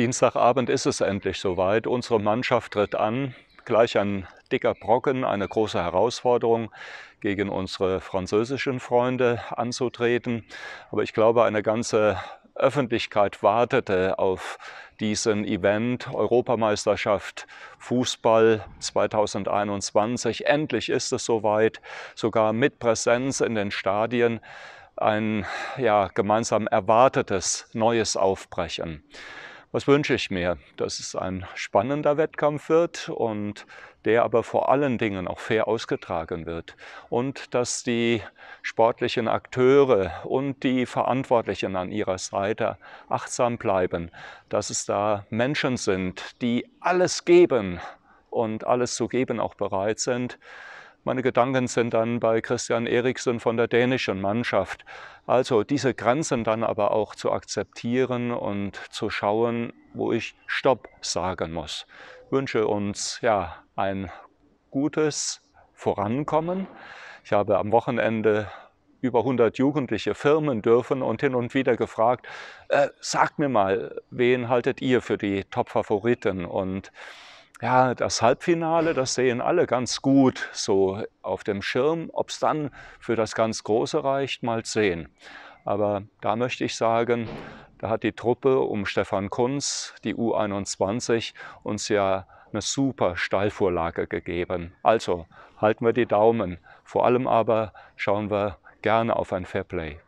Dienstagabend ist es endlich soweit. Unsere Mannschaft tritt an. Gleich ein dicker Brocken, eine große Herausforderung gegen unsere französischen Freunde anzutreten. Aber ich glaube, eine ganze Öffentlichkeit wartete auf diesen Event Europameisterschaft Fußball 2021. Endlich ist es soweit, sogar mit Präsenz in den Stadien ein ja, gemeinsam erwartetes neues Aufbrechen. Was wünsche ich mir? Dass es ein spannender Wettkampf wird und der aber vor allen Dingen auch fair ausgetragen wird. Und dass die sportlichen Akteure und die Verantwortlichen an ihrer Seite achtsam bleiben, dass es da Menschen sind, die alles geben und alles zu geben auch bereit sind, meine Gedanken sind dann bei Christian Eriksen von der dänischen Mannschaft. Also diese Grenzen dann aber auch zu akzeptieren und zu schauen, wo ich Stopp sagen muss. Ich wünsche uns ja ein gutes Vorankommen. Ich habe am Wochenende über 100 Jugendliche firmen dürfen und hin und wieder gefragt, äh, sagt mir mal, wen haltet ihr für die Top-Favoriten? Und ja, das Halbfinale, das sehen alle ganz gut so auf dem Schirm. Ob es dann für das ganz Große reicht, mal sehen. Aber da möchte ich sagen, da hat die Truppe um Stefan Kunz, die U21, uns ja eine super Steilvorlage gegeben. Also halten wir die Daumen. Vor allem aber schauen wir gerne auf ein Fairplay.